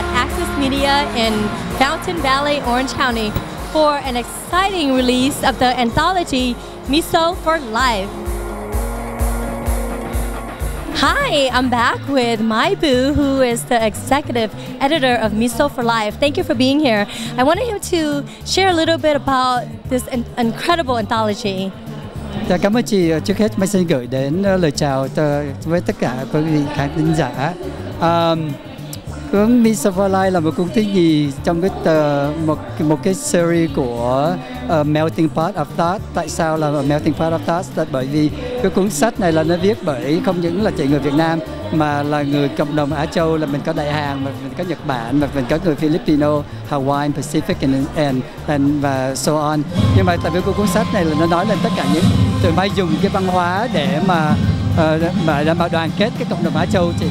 at Access Media in Fountain Valley, Orange County for an exciting release of the anthology Miso for Life. Hi, I'm back with Mai Bu, who is the executive editor of Miso for Life. Thank you for being here. I wanted him to share a little bit about this incredible anthology. Dạ, cảm ơn chị. Trước hết, Mai xin gửi đến lời chào với tất cả quý vị khán giả. Um, hướng Miss of Life là một cuốn thứ nhì trong cái tờ, một một cái series của uh, Melting Pot of Thought. Tại sao là Melting Pot of Thought? Là bởi vì cái cuốn sách này là nó viết bởi không những là chị người Việt Nam mà là người cộng đồng Á Châu là mình có Đại Hàn, mà mình có Nhật Bản, mà mình có người Filipino, Hawaii, Pacific and, and, and và so on. Nhưng mà tại vì cuốn sách này là nó nói lên tất cả những tụi bay dùng cái văn hóa để mà uh, mà đảm bảo đoàn kết cái cộng đồng Á Châu chị.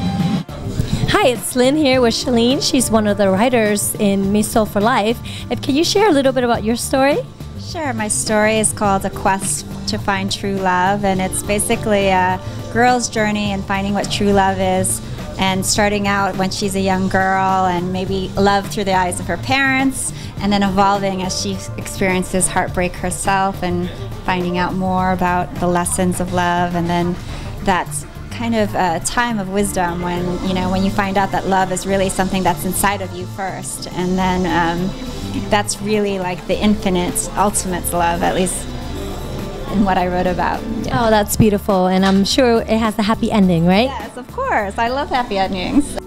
Hi, it's Lynn here with Shalene. She's one of the writers in Miso for Life. Can you share a little bit about your story? Sure. My story is called A Quest to Find True Love, and it's basically a girl's journey in finding what true love is and starting out when she's a young girl and maybe love through the eyes of her parents and then evolving as she experiences heartbreak herself and finding out more about the lessons of love and then that's kind of a time of wisdom when you know when you find out that love is really something that's inside of you first, and then um, that's really like the infinite, ultimate love, at least in what I wrote about. Yeah. Oh, that's beautiful, and I'm sure it has a happy ending, right? Yes, of course. I love happy endings.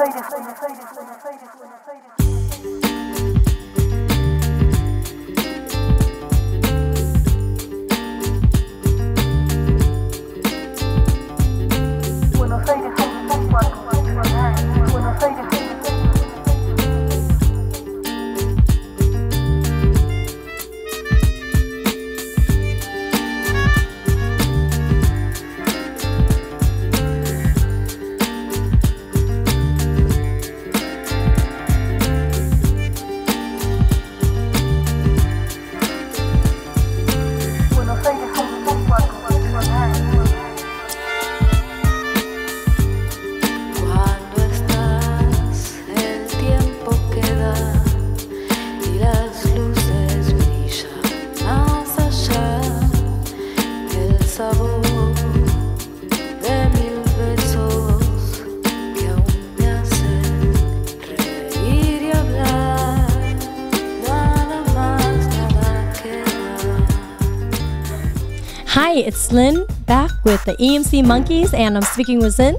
Mercedes, Mercedes, Mercedes, Mercedes. It's Lynn back with the EMC Monkeys, and I'm speaking with Zin.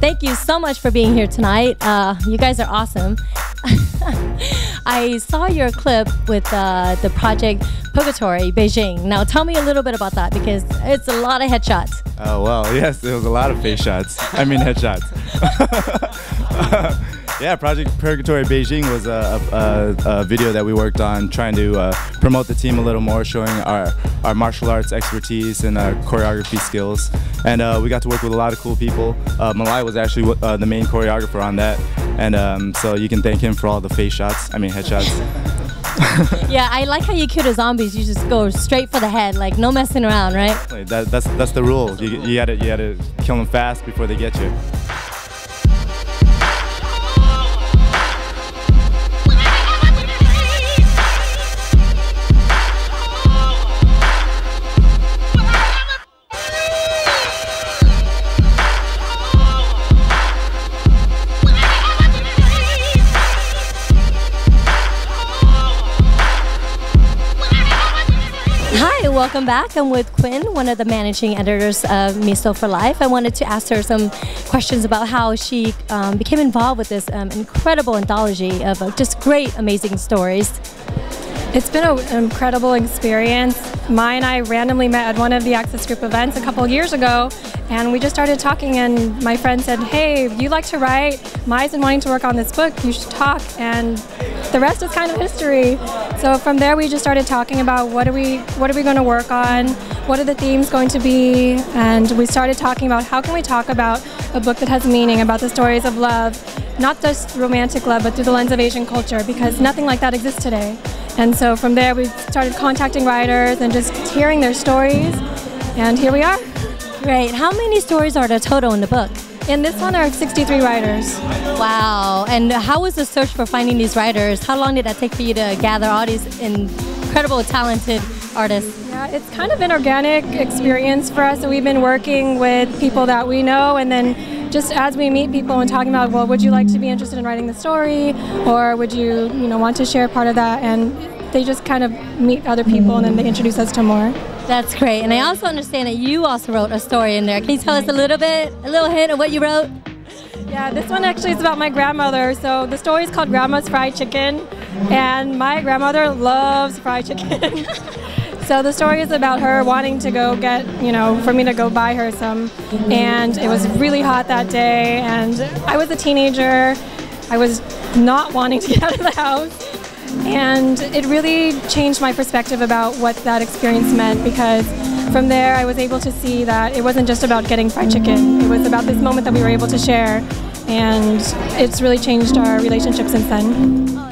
Thank you so much for being here tonight. Uh, you guys are awesome. I saw your clip with uh, the project Purgatory Beijing. Now, tell me a little bit about that because it's a lot of headshots. Oh, well, yes, it was a lot of face shots. I mean, headshots. yeah, Project Purgatory Beijing was a, a, a, video that we worked on trying to uh, promote the team a little more, showing our, our martial arts expertise and our choreography skills. And uh, we got to work with a lot of cool people. Uh, Malai was actually uh, the main choreographer on that. And um, so you can thank him for all the face shots, I mean, headshots. yeah, I like how you kill the zombies. You just go straight for the head, like no messing around, right? That, that's that's the rule. You, you gotta you gotta kill them fast before they get you. Welcome back. I'm with Quinn, one of the managing editors of Miso for Life. I wanted to ask her some questions about how she um, became involved with this um, incredible anthology of uh, just great, amazing stories. It's been an incredible experience. Mai and I randomly met at one of the Access Group events a couple years ago, and we just started talking. And my friend said, "Hey, you like to write? Mai's been wanting to work on this book. You should talk." And the rest is kind of history. So from there, we just started talking about what are we what are we going to work on, what are the themes going to be, and we started talking about how can we talk about a book that has meaning, about the stories of love, not just romantic love, but through the lens of Asian culture, because nothing like that exists today. And so from there, we started contacting writers and just hearing their stories, and here we are. Great. How many stories are there total in the book? In this one, there are 63 writers. Wow. And how was the search for finding these writers? How long did that take for you to gather all these incredible, talented artists? Yeah, it's kind of an organic experience for us. So we've been working with people that we know, and then just as we meet people and talking about, well, would you like to be interested in writing the story, or would you, you know, want to share part of that? And they just kind of meet other people, and then they introduce us to more. That's great. And I also understand that you also wrote a story in there. Can you tell us a little bit, a little hint of what you wrote? Yeah, this one actually is about my grandmother. So the story is called Grandma's Fried Chicken, and my grandmother loves fried chicken. So the story is about her wanting to go get, you know, for me to go buy her some. And it was really hot that day, and I was a teenager. I was not wanting to get out of the house. And it really changed my perspective about what that experience meant because from there I was able to see that it wasn't just about getting fried chicken. It was about this moment that we were able to share. And it's really changed our relationship since then.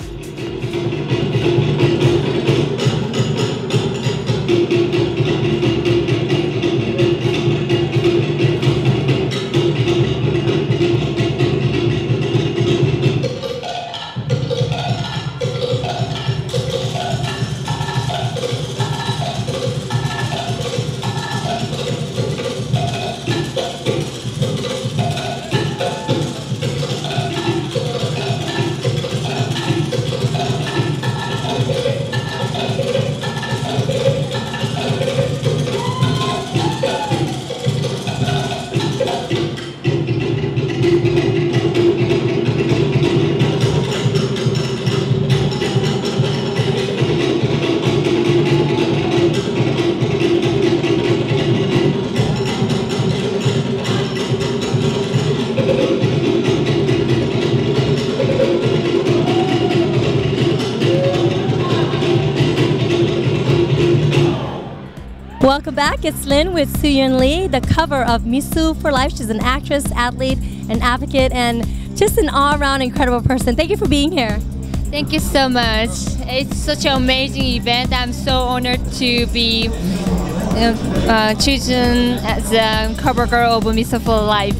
Back. It's Lynn with Soo Yeon Lee, the cover of Miso for Life. She's an actress, athlete, an advocate, and just an all-around incredible person. Thank you for being here. Thank you so much. It's such an amazing event. I'm so honored to be uh, uh, chosen as the cover girl of Miso for Life.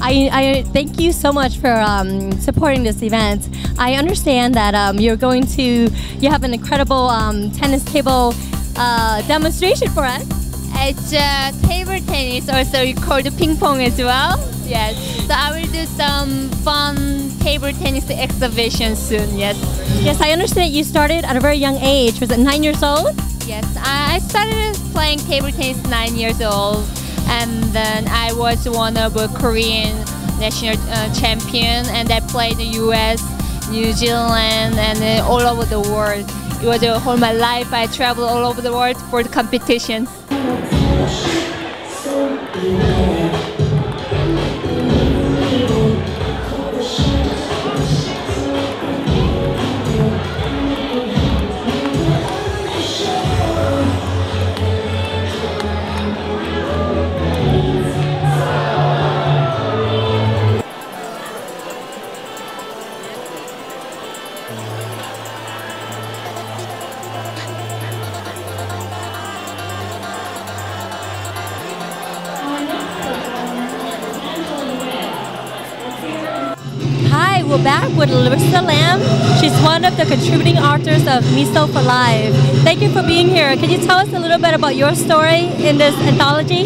I, I, thank you so much for um, supporting this event. I understand that um, you're going to, you have an incredible um, tennis table uh, demonstration for us. It's uh, table tennis, also called the ping pong as well. Yes. So I will do some fun table tennis exhibition soon. Yes. Yes, I understand you started at a very young age. Was it nine years old? Yes, I started playing table tennis nine years old, and then I was one of a Korean national uh, champion, and I played the U.S., New Zealand, and then all over the world. It was uh, all my life. I traveled all over the world for the competitions. Hi, with Larissa Lamb. She's one of the contributing authors of Miso for Life. Thank you for being here. Can you tell us a little bit about your story in this anthology?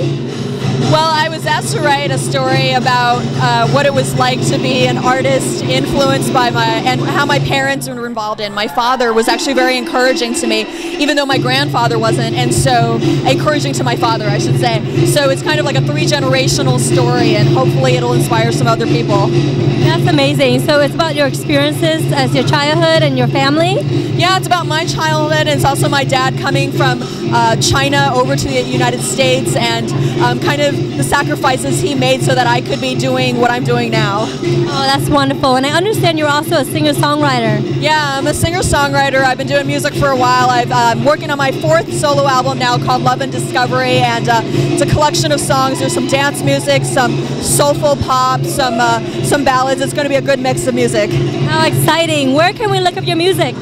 Well, I was asked to write a story about uh, what it was like to be an artist influenced by my and how my parents were involved in. My father was actually very encouraging to me, even though my grandfather wasn't, and so encouraging to my father, I should say. So it's kind of like a three generational story, and hopefully it'll inspire some other people. That's amazing. So it's about your experiences as your childhood and your family. Yeah, it's about my childhood, and it's also my dad coming from uh, China over to the United States, and um, kind of the sacrifices he made so that I could be doing what I'm doing now. Oh, that's wonderful. And I understand you're also a singer songwriter. Yeah, I'm a singer songwriter. I've been doing music for a while. i am working on my fourth solo album now called Love and Discovery, and uh, it's a collection of songs. There's some dance music, some soulful pop, some uh, some ballads. It's going to be a good mix of music. How exciting! Where can we look up your music?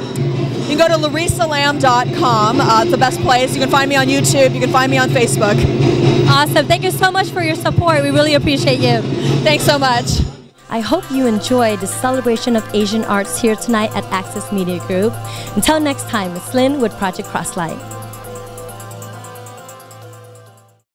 You can go to larissalamb.com. Uh, it's the best place. You can find me on YouTube. You can find me on Facebook. Awesome. Thank you so much for your support. We really appreciate you. Thanks so much. I hope you enjoyed the celebration of Asian arts here tonight at Access Media Group. Until next time, it's Lynn with Project Crosslight.